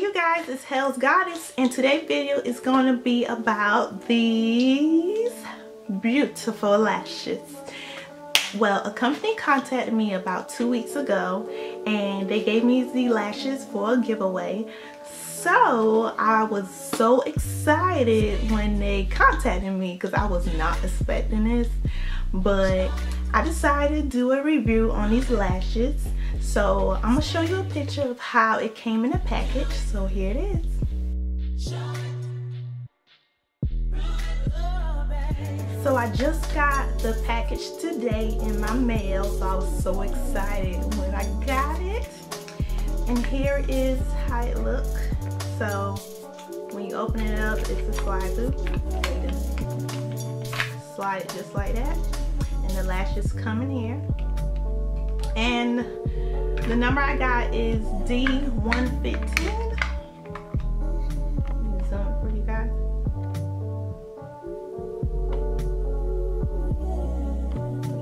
guys, it's Hale's Goddess and today's video is going to be about these beautiful lashes. Well, a company contacted me about two weeks ago and they gave me the lashes for a giveaway. So I was so excited when they contacted me because I was not expecting this. But I decided to do a review on these lashes. So I'm gonna show you a picture of how it came in a package. So here it is. So I just got the package today in my mail. So I was so excited when I got it. And here is how it looks. So when you open it up, it's a slide. Slide it just like that. And the lashes come in here. And the number I got is D115. Zoom for you guys.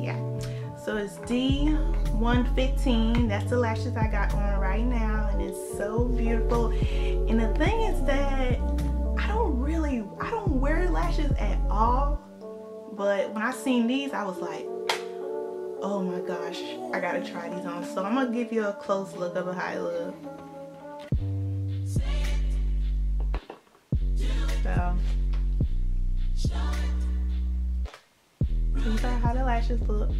Yeah. So it's D115. That's the lashes I got on right now. And it's so beautiful. And the thing is that But when I seen these, I was like, oh my gosh i gotta try these on. So i'm gonna give you a close look of a high look. So these are how the lashes look?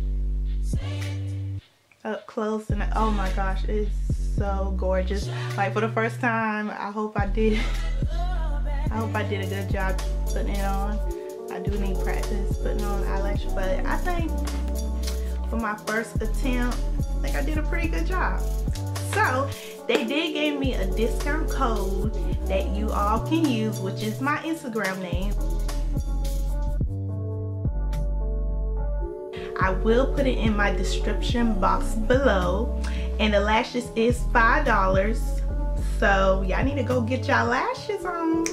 Up close and oh my gosh it's so gorgeous. Like for the first time i hope i did i hope i did a good job putting it on do need practice putting on eyelash but i think for my first attempt. I think I did a pretty good job. So they did give me a discount code that you all can use, which is my Instagram name. I will put it in my description box below. And the lashes is $5. So y'all need to go get y'all lashes on.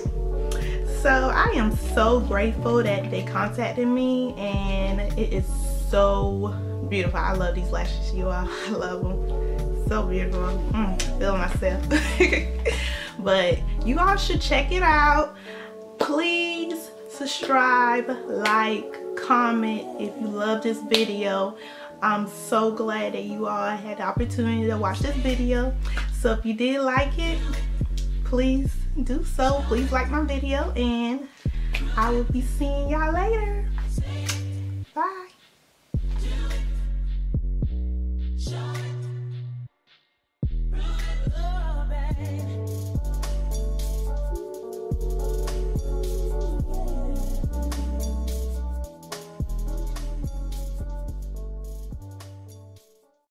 So I am so grateful that they contacted me and it is so beautiful. I love these lashes, you all. I love them. So beautiful. Mm, feel myself. but you all should check it out. Please subscribe, like, comment if you love this video. I'm so glad that you all had the opportunity to watch this video. So if you did like it, please do so. Please like my video and I will be seeing y'all later. Bye.